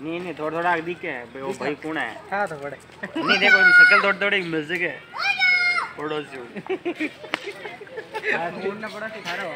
नहीं नहीं थोड़ा थोड़ा दिखे है। वो भाई कौन है? हाँ तो बड़े। नहीं देखो शक्ल थोड़ी थोड़ी म्यूज़िक है पड़ोसी। हाँ फ़ोन ना बड़ा सिखा रहा हो।